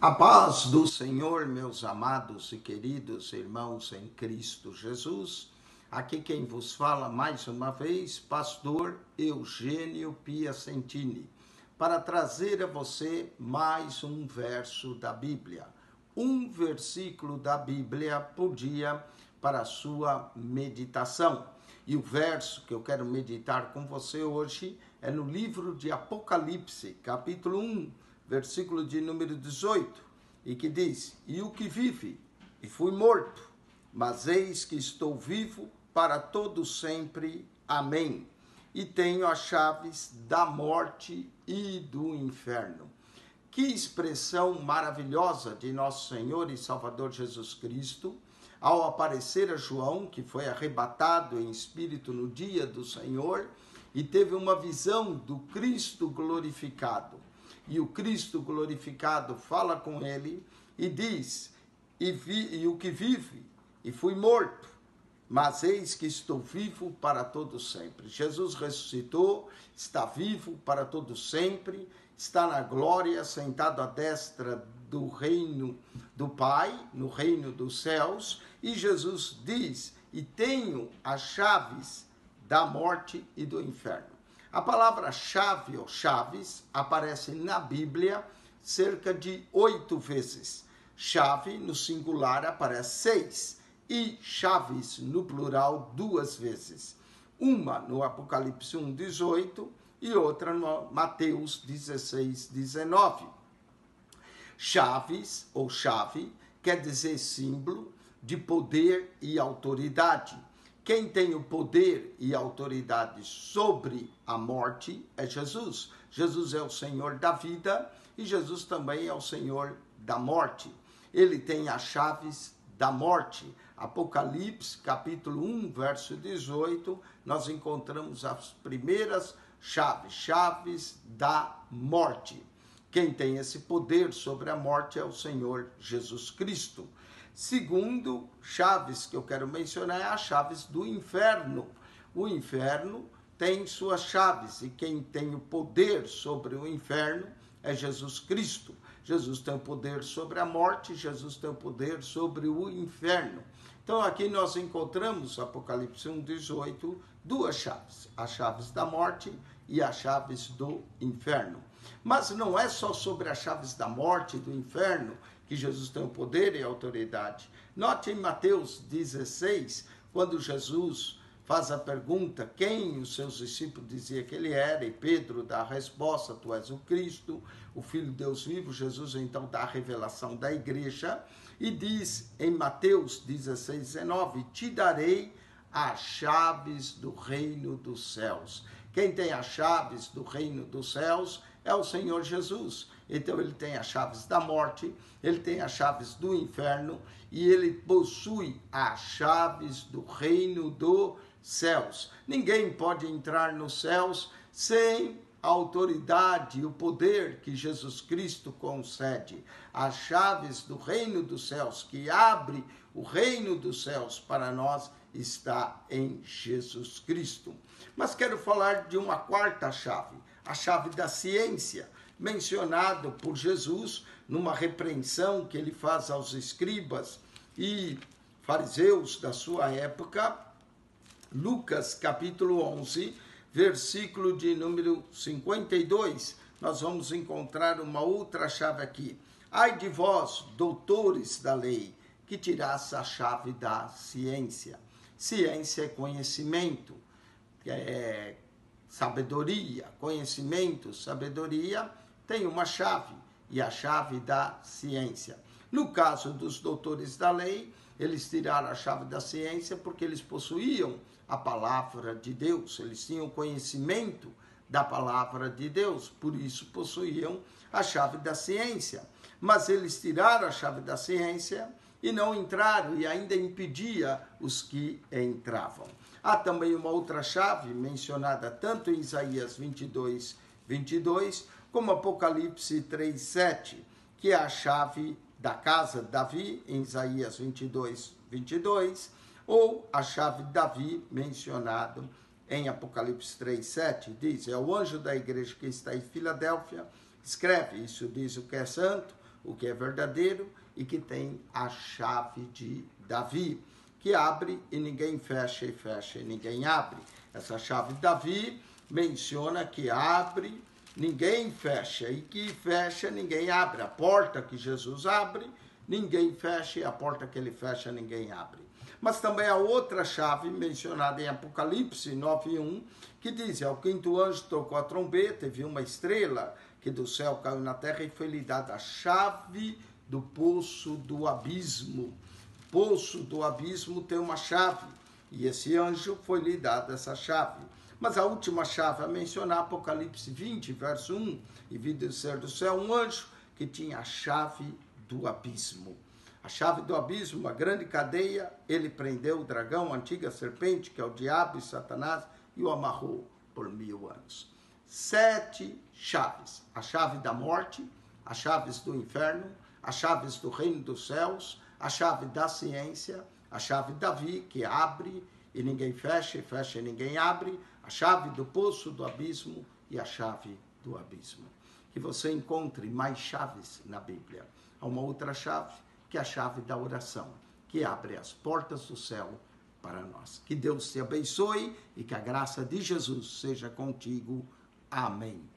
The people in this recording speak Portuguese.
A paz do Senhor, meus amados e queridos irmãos em Cristo Jesus. Aqui quem vos fala mais uma vez, pastor Eugênio Piacentini, para trazer a você mais um verso da Bíblia. Um versículo da Bíblia por dia para a sua meditação. E o verso que eu quero meditar com você hoje é no livro de Apocalipse, capítulo 1 versículo de número 18, e que diz: E o que vive, e fui morto, mas eis que estou vivo para todo sempre. Amém. E tenho as chaves da morte e do inferno. Que expressão maravilhosa de nosso Senhor e Salvador Jesus Cristo, ao aparecer a João, que foi arrebatado em espírito no dia do Senhor, e teve uma visão do Cristo glorificado e o Cristo glorificado fala com ele e diz: e, vi, e o que vive, e fui morto, mas eis que estou vivo para todo sempre. Jesus ressuscitou, está vivo para todo sempre, está na glória, sentado à destra do reino do Pai, no reino dos céus, e Jesus diz: "E tenho as chaves da morte e do inferno". A palavra chave ou chaves aparece na Bíblia cerca de oito vezes. Chave no singular aparece seis e chaves no plural duas vezes. Uma no Apocalipse 1, 18 e outra no Mateus 16, 19. Chaves ou chave quer dizer símbolo de poder e autoridade. Quem tem o poder e autoridade sobre a morte é Jesus. Jesus é o Senhor da vida e Jesus também é o Senhor da morte. Ele tem as chaves da morte. Apocalipse, capítulo 1, verso 18, nós encontramos as primeiras chaves, chaves da morte. Quem tem esse poder sobre a morte é o Senhor Jesus Cristo. Segundo chaves que eu quero mencionar é as chaves do inferno. O inferno tem suas chaves e quem tem o poder sobre o inferno é Jesus Cristo. Jesus tem o poder sobre a morte, Jesus tem o poder sobre o inferno. Então aqui nós encontramos, Apocalipse 1,18, duas chaves: as chaves da morte e as chaves do inferno. Mas não é só sobre as chaves da morte e do inferno que Jesus tem o poder e a autoridade. Note em Mateus 16, quando Jesus faz a pergunta quem os seus discípulos diziam que ele era, e Pedro dá a resposta: Tu és o Cristo, o Filho de Deus vivo. Jesus então dá a revelação da igreja e diz em Mateus 16, 19: Te darei as chaves do reino dos céus. Quem tem as chaves do reino dos céus é o Senhor Jesus. Então ele tem as chaves da morte, ele tem as chaves do inferno e ele possui as chaves do reino dos céus. Ninguém pode entrar nos céus sem a autoridade o poder que Jesus Cristo concede. As chaves do reino dos céus, que abre o reino dos céus para nós, está em Jesus Cristo. Mas quero falar de uma quarta chave, a chave da ciência mencionado por Jesus numa repreensão que ele faz aos escribas e fariseus da sua época, Lucas capítulo 11, versículo de número 52. Nós vamos encontrar uma outra chave aqui. Ai de vós, doutores da lei, que tirasse a chave da ciência. Ciência é conhecimento, é sabedoria, conhecimento, sabedoria tem uma chave, e a chave da ciência. No caso dos doutores da lei, eles tiraram a chave da ciência porque eles possuíam a palavra de Deus, eles tinham conhecimento da palavra de Deus, por isso possuíam a chave da ciência. Mas eles tiraram a chave da ciência e não entraram e ainda impedia os que entravam. Há também uma outra chave mencionada tanto em Isaías 22, 22, como Apocalipse 3:7, que é a chave da casa de Davi em Isaías 22, 22, ou a chave de Davi mencionado em Apocalipse 3:7, diz: "É o anjo da igreja que está em Filadélfia, escreve: Isso diz o que é santo, o que é verdadeiro e que tem a chave de Davi, que abre e ninguém fecha, e fecha e ninguém abre. Essa chave de Davi menciona que abre, ninguém fecha, e que fecha, ninguém abre. A porta que Jesus abre, ninguém fecha, e a porta que ele fecha, ninguém abre. Mas também a outra chave mencionada em Apocalipse 9:1, que diz: Ao quinto anjo tocou a trombeta e viu uma estrela que do céu caiu na terra e foi lhe dada a chave do poço do abismo. Poço do abismo tem uma chave, e esse anjo foi lhe dada essa chave. Mas a última chave a mencionar, Apocalipse 20, verso 1, e vi descer do céu um anjo que tinha a chave do abismo. A chave do abismo, uma grande cadeia, ele prendeu o dragão, a antiga serpente, que é o diabo e Satanás, e o amarrou por mil anos. Sete chaves: a chave da morte, as chaves do inferno, as chaves do reino dos céus, a chave da ciência, a chave Davi, que abre e ninguém fecha, e fecha e ninguém abre, a chave do poço do abismo e a chave do abismo. Que você encontre mais chaves na Bíblia. Há uma outra chave, que é a chave da oração, que abre as portas do céu para nós. Que Deus te abençoe e que a graça de Jesus seja contigo. Amém.